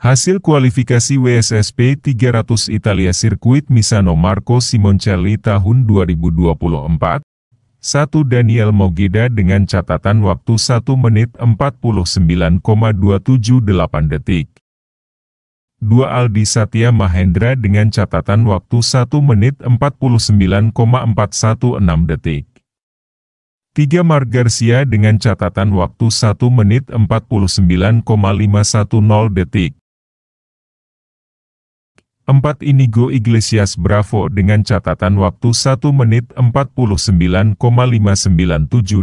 Hasil kualifikasi WSSP 300 Italia Sirkuit Misano Marco Simoncelli tahun 2024, 1 Daniel Mogida dengan catatan waktu 1 menit 49,278 detik. 2 Aldi Satya Mahendra dengan catatan waktu 1 menit 49,416 detik. 3 Mark Garcia dengan catatan waktu 1 menit 49,510 detik. 4 Inigo Iglesias Bravo dengan catatan waktu 1 menit 49,597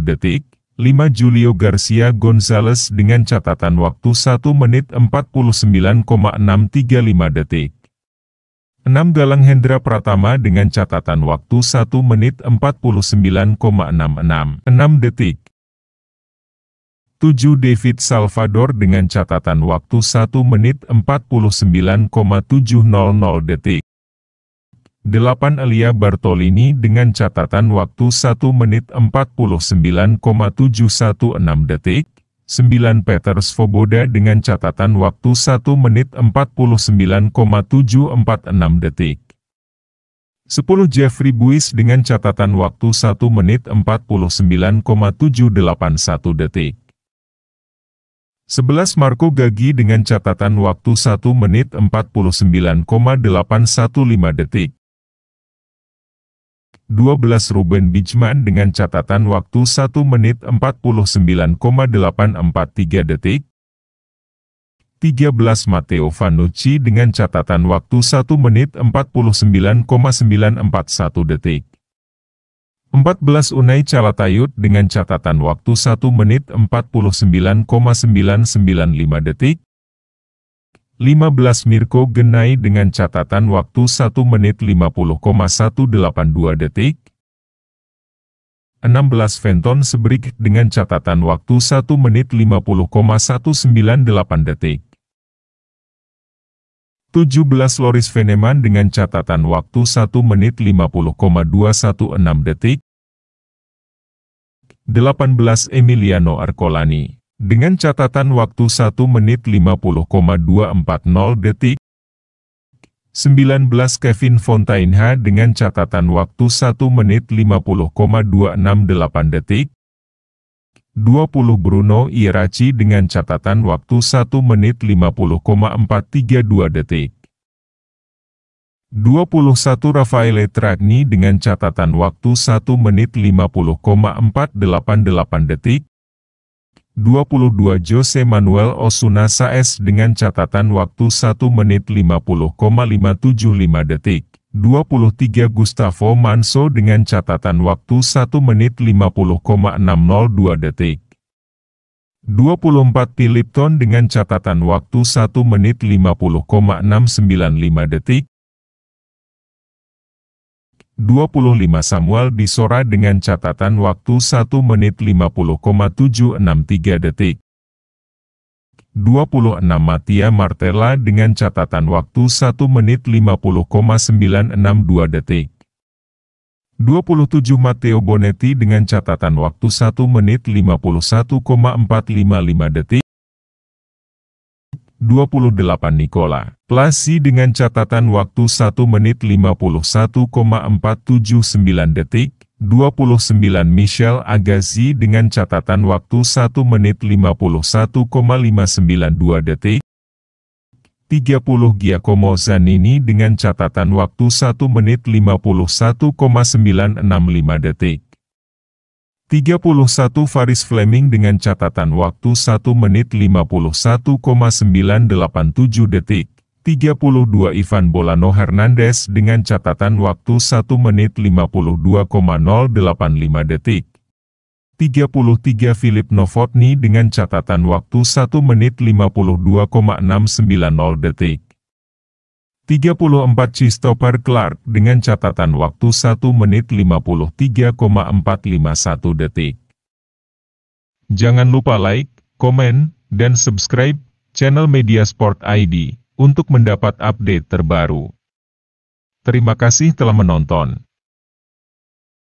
detik, 5 Julio Garcia Gonzalez dengan catatan waktu 1 menit 49,635 detik. 6 Galang Hendra Pratama dengan catatan waktu 1 menit 49,666 detik. 7 David Salvador dengan catatan waktu 1 menit 49,700 detik. 8 Elia Bartolini dengan catatan waktu 1 menit 49,716 detik. 9 Peter Svoboda dengan catatan waktu 1 menit 49,746 detik. 10 Jeffrey Buis dengan catatan waktu 1 menit 49,781 detik. 11 Marco Gagi dengan catatan waktu 1 menit 49,815 detik. 12 Ruben Bijman dengan catatan waktu 1 menit 49,843 detik. 13 Matteo Vanucci dengan catatan waktu 1 menit 49,941 detik. 14 Unai Calatayud dengan catatan waktu 1 menit 49,995 detik. 15 Mirko Genai dengan catatan waktu 1 menit 50,182 detik. 16 Fenton Sebrik dengan catatan waktu 1 menit 50,198 detik. 17 Loris Veneman dengan catatan waktu 1 menit 50,216 detik. 18 Emiliano Arcolani dengan catatan waktu 1 menit 50,240 detik. 19 Kevin Fontainha dengan catatan waktu 1 menit 50,268 detik. 20 Bruno Iraci dengan catatan waktu 1 menit 50,432 detik. 21 Rafaele Tragni dengan catatan waktu 1 menit 50,488 detik. 22 Jose Manuel Osuna Saes dengan catatan waktu 1 menit 50,575 detik. 23 Gustavo Manso dengan catatan waktu 1 menit 50,602 detik. 24 Philipton dengan catatan waktu 1 menit 50,695 detik. 25 Samuel Disora dengan catatan waktu 1 menit 50,763 detik. 26 Matia Martella dengan catatan waktu 1 menit 50,962 detik. 27 Matteo Bonetti dengan catatan waktu 1 menit 51,455 detik. 28 Nikola Plasi dengan catatan waktu 1 menit 51,479 detik. 29 Michel Agazi dengan catatan waktu 1 menit 51,592 detik. 30 Giacomo Zanini dengan catatan waktu 1 menit 51,965 detik. 31 Faris Fleming dengan catatan waktu 1 menit 51,987 detik. 32 Ivan Bolano Hernandez dengan catatan waktu 1 menit 52,085 detik. 33 Philip Novotny dengan catatan waktu 1 menit 52,690 detik. 34 Christopher Clark dengan catatan waktu 1 menit 53,451 detik. Jangan lupa like, komen, dan subscribe channel Media Sport ID untuk mendapat update terbaru. Terima kasih telah menonton.